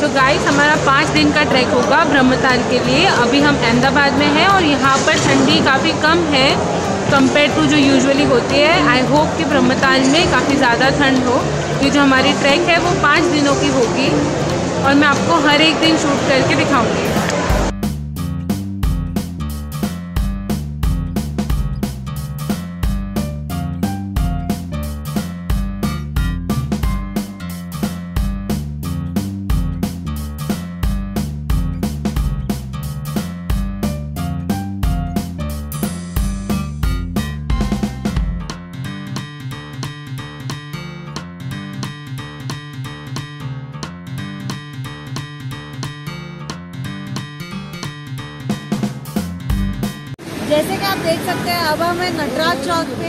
So guys हमारा पाँच दिन का ट्रैक होगा ब्रह्मताल के लिए। अभी हम अहमदाबाद में हैं और यहाँ पर ठंडी काफ़ी कम है कंपेयर टू जो यूजुअली होती है। आई होप कि ब्रह्मताल में काफ़ी ज़्यादा ठंड हो। ये जो हमारी ट्रैक है, वो पाँच दिनों की होगी। और मैं आपको हर एक दिन शूट करके दिखाऊँगी। जैसे कि आप देख सकते हैं, अब हमें नटराज चौक पे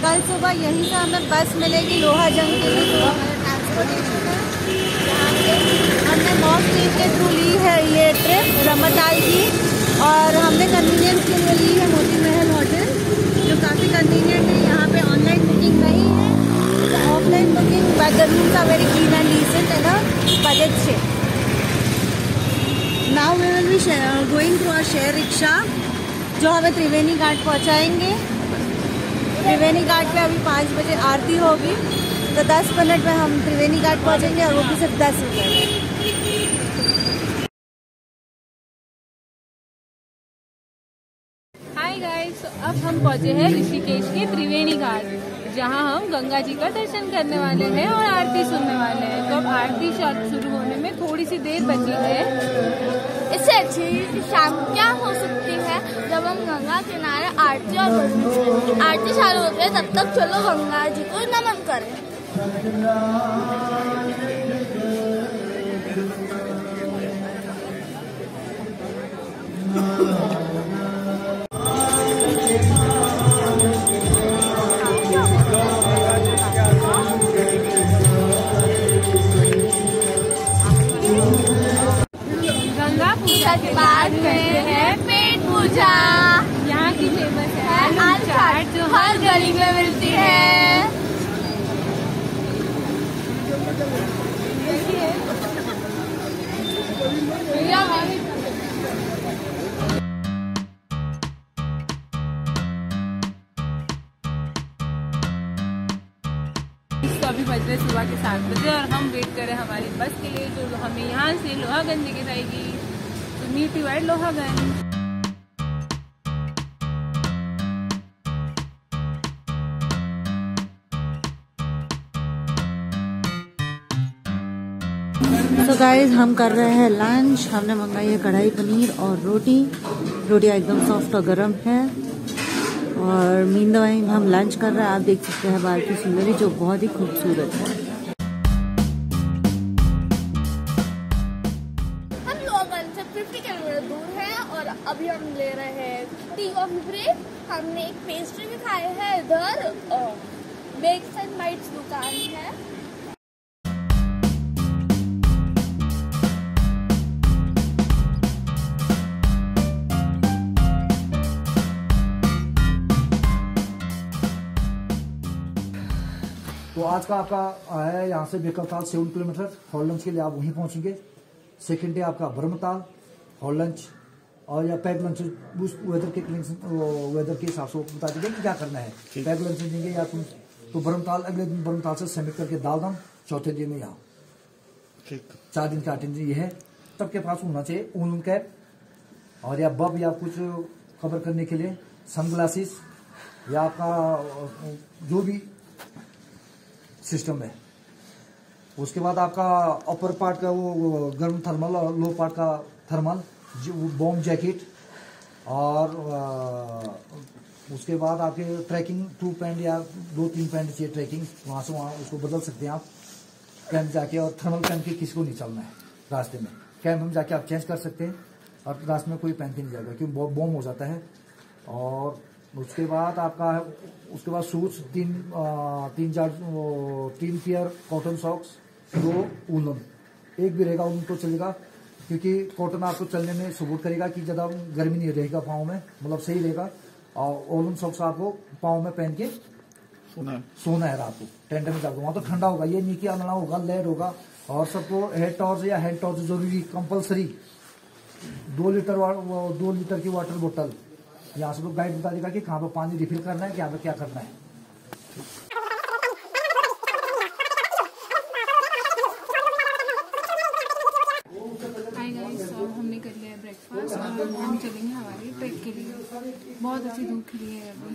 कल सुबह यहीं से हमें बस मिलेगी लोहा जंग के लिए ट्रांसपोर्टेशन है। हमने मॉक लीव के थ्रू ली है ये ट्रिप ब्रह्मताल की, और हमने कन्वीनियंस के लिए ली है मोती महल होटल जो काफ़ी कन्वीनियंट है। यहाँ पे ऑनलाइन बुकिंग नहीं है offline booking but the rooms very clean and decent and budget share now we will be going through our share rickshaw जो हमें त्रिवेणी घाट पहुंचाएँगे। त्रिवेणी घाट पे अभी पाँच बजे आरती होगी तो दस मिनट में हम त्रिवेणी घाट पहुँचेंगे और वो भी सिर्फ़ दस रुपये में। हाय गाइस अब हम पहुँचे हैं ऋषिकेश के त्रिवेणी घाट। जहाँ हम गंगा जी का दर्शन करने वाले हैं और आरती सुनने वाले हैं। तो अब आरती शुरू होने में थोड़ी सी देर बची है। इससे अच्छी शाम क्या हो सकती है? जब हम गंगा किनारे आरती और आरती चालू होते हैं तब तक चलो गंगा जी को नमन करें। बाद में हैं। पेट पूजा। यहाँ की फ़ेमस है। आलू चाट जो हर गली में मिलती है. तो अभी बज रहे सुबह के सात बजे और हम वेट करें हमारी बस के लिए जो हमें यहाँ से लोहागंज लेके जाएगी। मीट यू एट लोहागंज तो गाइज़ हम कर रहे हैं लंच हमने मंगाई है कढ़ाई पनीर और रोटी. रोटी एकदम सॉफ्ट और गर्म है। और मीन दवाई हम लंच कर रहे हैं. आप देख सकते हैं बाहर की सीनरी जो बहुत ही खूबसूरत है। अभी हम ले रहे हैं। टी कॉफ़ी ब्रेक हमने एक पेस्ट्री भी खाए है इधर। बेक्स एंड बाइट्स दुकान है। तो आज का आपका है यहाँ से Bekartal seven kilometre. Hall lunch के लिए आप वहीं पहुँचेंगे। सेकंड डे आपका ब्रह्मताल हॉल लंच और या पैक लंच उस वेदर के वेदर के हिसाब से वो बता दीजिए कि क्या करना है। पैक लंच देंगे या तुम तो ब्रह्मताल अगले दिन ब्रह्मताल से सबमिट करके दाल दम चौथे दिन में यहाँ। चार दिन का दिन ये है। सबके पास होना चाहिए ऊन कैप और या बब या कुछ कवर करने के लिए सनग्लासेस या आपका जो भी सिस्टम है। उसके बाद आपका अपर पार्ट का वो वो गर्म थर्मल और लो पार्ट का थर्मल बॉम्ब जैकेट और अ, उसके बाद आपके ट्रैकिंग टू पैंट या दो तीन पैंट चाहिए ट्रैकिंग वहाँ से वहाँ उसको बदल सकते हैं आप। कैंप जाके और थर्मल पहन के किसी को नहीं चलना है रास्ते में। कैंप में जाके आप चेंज कर सकते हैं और रास्ते में कोई पहन के नहीं जाएगा क्योंकि बॉम हो जाता है। और उसके बाद आपका उसके बाद शूज़ तीन अ, तीन चार तीन पेयर कॉटन सॉक्स दो ऊलन एक भी रहेगा ऊन तो चलेगा। क्योंकि कॉटन आपको चलने में सपोर्ट करेगा कि ज़्यादा गर्मी नहीं रहेगा पाँव में मतलब सही रहेगा। और ओलन सॉक्स आपको पाँव में पहन के सुना है। सोना है रात को टेंट में जाकर वहाँ तो ठंडा होगा ये नहीं कि अनड़ा होगा लेट होगा और सबको हेड टॉर्च या हेड टॉर्च ज़रूरी कंपलसरी दो लीटर दो लीटर की वाटर बोतल यहाँ से लोग गाइड बता देगा कि कहाँ पे पानी रिफिल करना है क्या पे क्या करना है हाय गाइस तो हमने कर लिया ब्रेकफास्ट और हम चलेंगे हमारी ट्रैक के लिए बहुत अच्छी धूप खिली है अभी